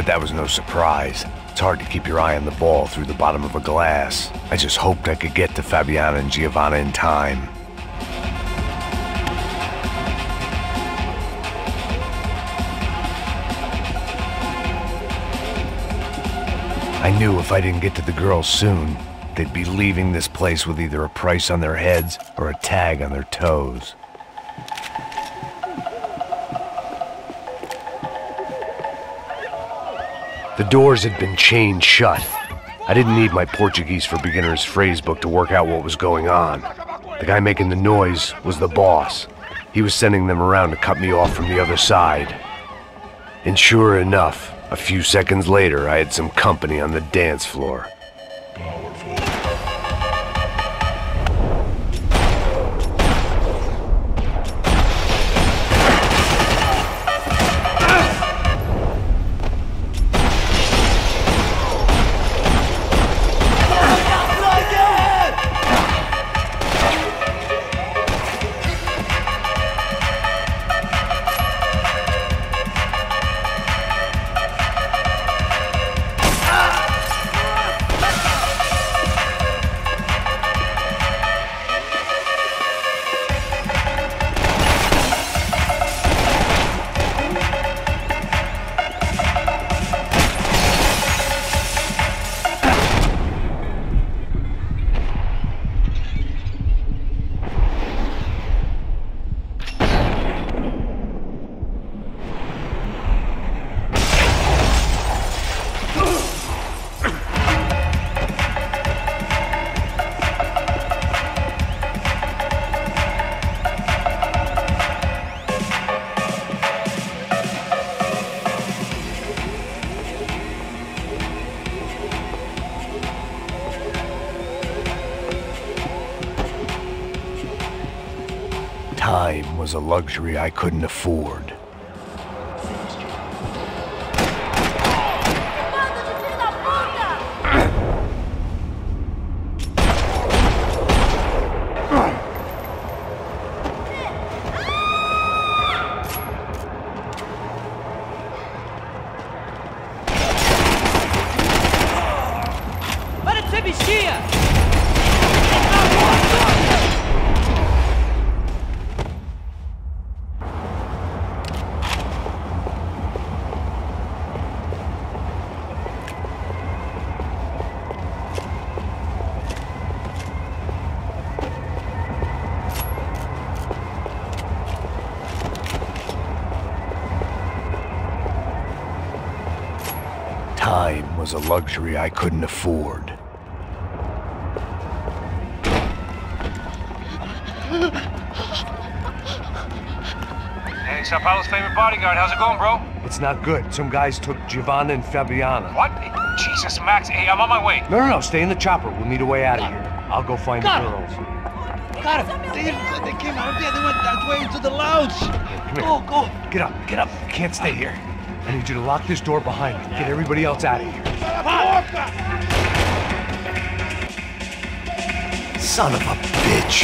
but that was no surprise. It's hard to keep your eye on the ball through the bottom of a glass. I just hoped I could get to Fabiana and Giovanna in time. I knew if I didn't get to the girls soon, they'd be leaving this place with either a price on their heads or a tag on their toes. The doors had been chained shut. I didn't need my Portuguese for Beginners phrase book to work out what was going on. The guy making the noise was the boss. He was sending them around to cut me off from the other side. And sure enough, a few seconds later, I had some company on the dance floor. Was a luxury I couldn't afford. Was a luxury I couldn't afford. Hey, Sao Paulo's favorite bodyguard. How's it going, bro? It's not good. Some guys took Giovanna and Fabiana. What? Jesus, Max. Hey, I'm on my way. No, no, no. Stay in the chopper. We'll need a way out of here. I'll go find Got the it. girls. Got it. They, they came out of there. They went that way into the lounge. Come here. Go, go. Get up. Get up. You can't stay here. I need you to lock this door behind me. Get everybody else out of here. Son of a bitch.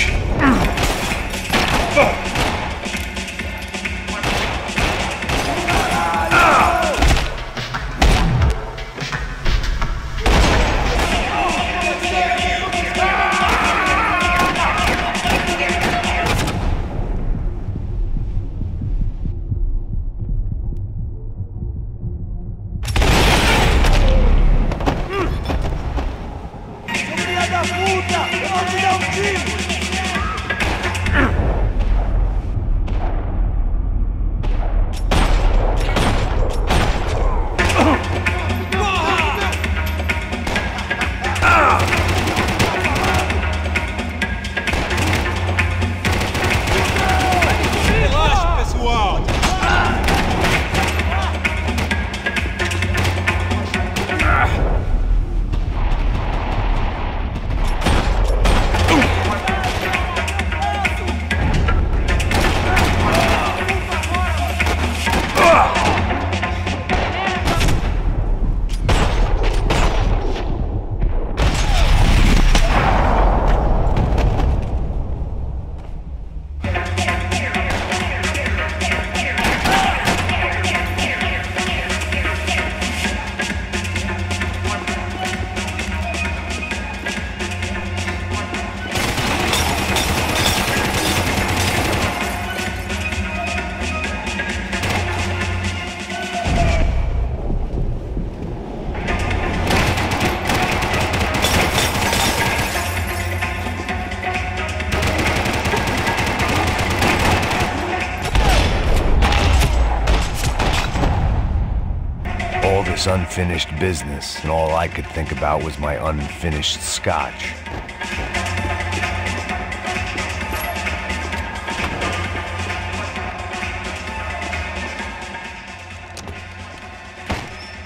Unfinished business, and all I could think about was my unfinished scotch.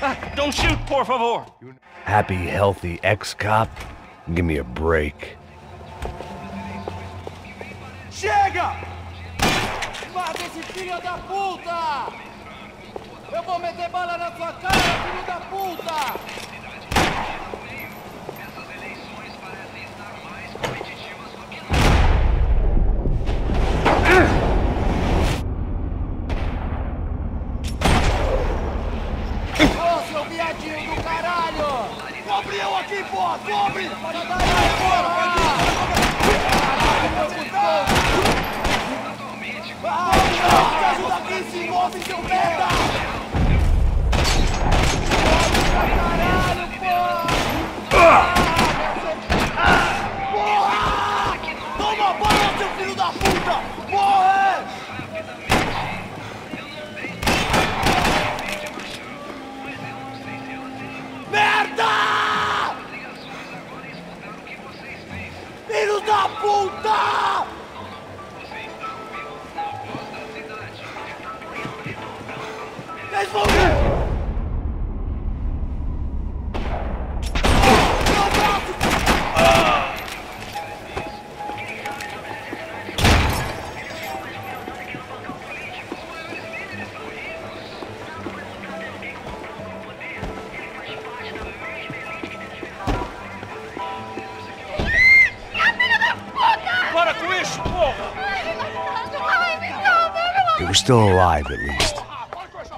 Ah, don't shoot, por favor. Happy, healthy ex-cop? Give me a break. Chega! Mata esse filho da puta! Eu vou meter bala na sua cara, filho da puta! Ô, seu viadinho They were still alive, at least.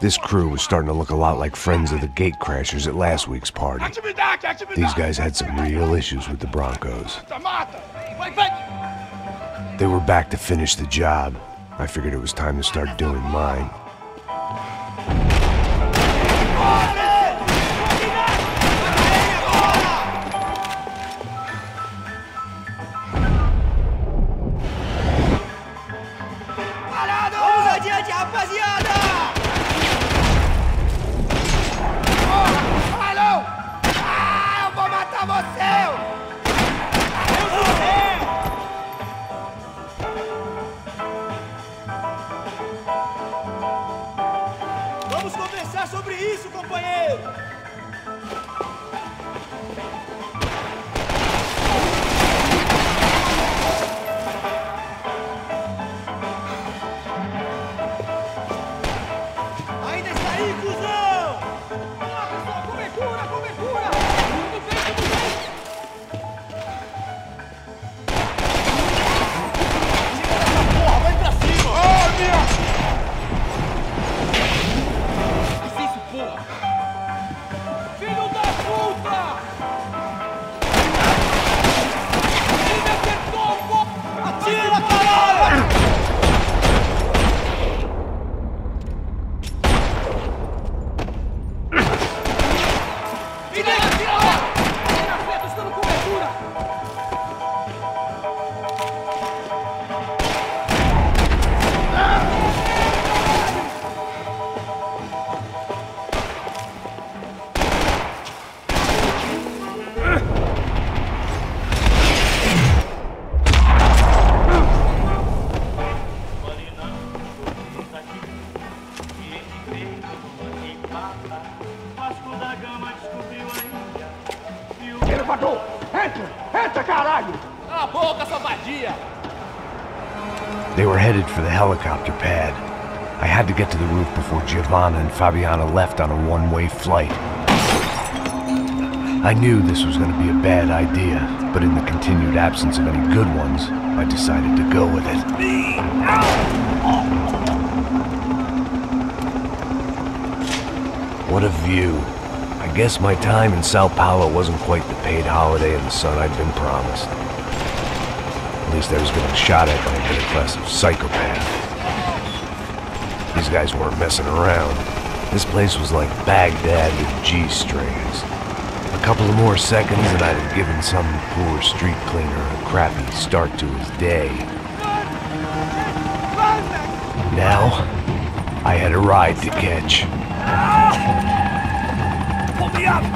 This crew was starting to look a lot like friends of the gatecrashers at last week's party. These guys had some real issues with the Brancos. They were back to finish the job. I figured it was time to start doing mine. They were headed for the helicopter pad. I had to get to the roof before Giovanna and Fabiana left on a one-way flight. I knew this was going to be a bad idea, but in the continued absence of any good ones, I decided to go with it. What a view. I guess my time in Sao Paulo wasn't quite the paid holiday in the sun I'd been promised. At least I was getting shot at by a middle-class of psychopath. These guys weren't messing around. This place was like Baghdad with G-strings. A couple of more seconds and I'd have given some poor street cleaner a crappy start to his day. Now, I had a ride to catch.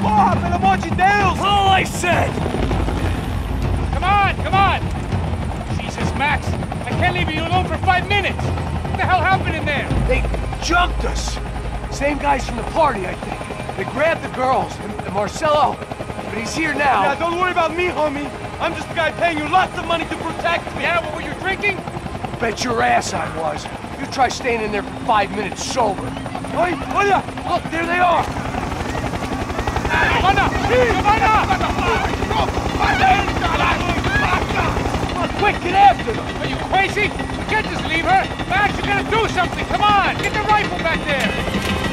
porra, pelo amor de Deus! All I said! Come on, come on! Jesus, Max, I can't leave you alone for five minutes! What the hell happened in there? They jumped us! Same guys from the party, I think. They grabbed the girls, and, and Marcelo, but he's here now. Yeah, don't worry about me, homie. I'm just the guy paying you lots of money to protect me. Yeah, what were you drinking? Bet your ass I was. You try staying in there for five minutes sober. Oi, oye! Look, there they are! Giovanna! Giovanna! Come on, quick, get after them! Are you crazy? We can't just leave her! Max, you gotta do something! Come on! Get the rifle back there!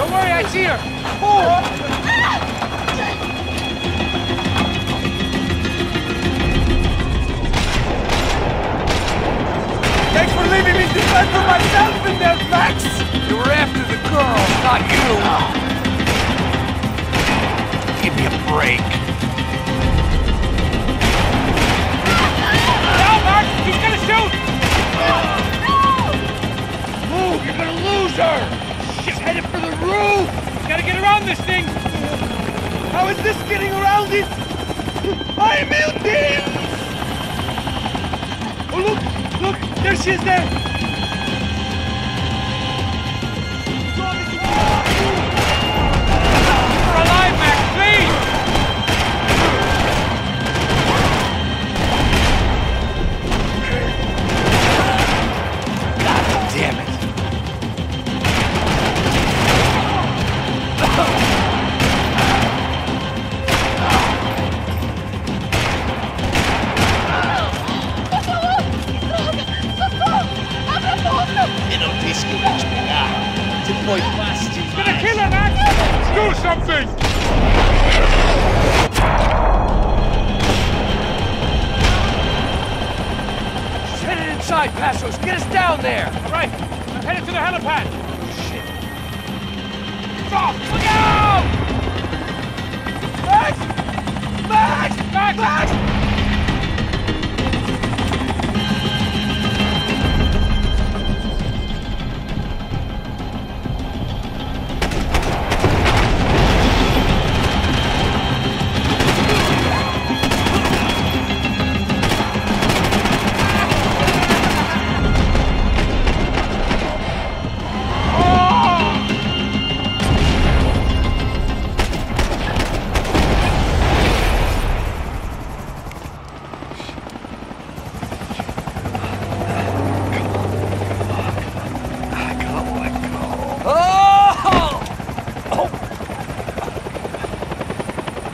Don't worry, I see her! Thanks for leaving me to fend for myself in there, Max! You were after the girls, not you! Give me a break. Now, Max! He's gonna shoot! Move, you're gonna lose her! Roof! Gotta get around this thing! How is this getting around it? I am team! Oh, look! Look! There she is there!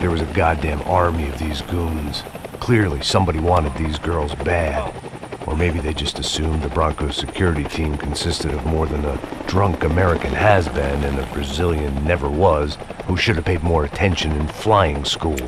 There was a goddamn army of these goons. Clearly, somebody wanted these girls bad. Or maybe they just assumed the Brancos security team consisted of more than a drunk American has-been and a Brazilian never was who should have paid more attention in flying school.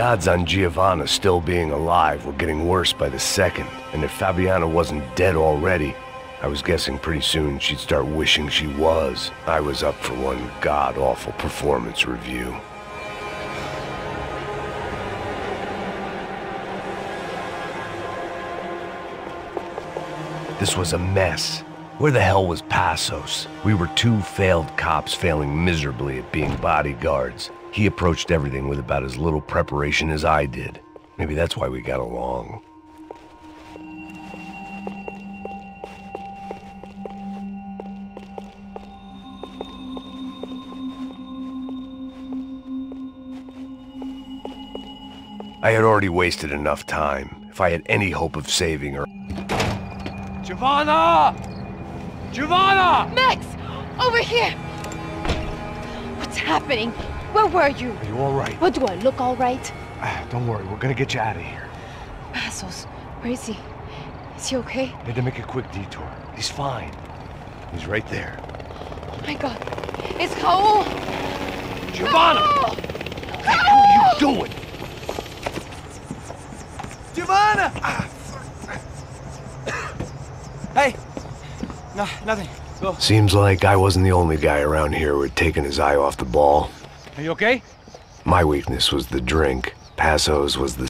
Odds on Giovanna still being alive were getting worse by the second, and if Fabiana wasn't dead already, I was guessing pretty soon she'd start wishing she was. I was up for one god-awful performance review. This was a mess. Where the hell was Passos? We were two failed cops failing miserably at being bodyguards. He approached everything with about as little preparation as I did. Maybe that's why we got along. I had already wasted enough time. If I had any hope of saving her, Giovanna! Giovanna! Max! Over here! What's happening? Where were you? are you all right? What do I look all right? Ah, don't worry, we're gonna get you out of here. Passos, where is he? Is he okay? I Had to make a quick detour. He's fine. He's right there. Oh my god. It's Raul! Giovanna! Raul! What are you doing? Giovanna! Ah. hey! No, nothing. Go. Seems like I wasn't the only guy around here who had taken his eye off the ball. Are you okay? My weakness was the drink. Passo's was the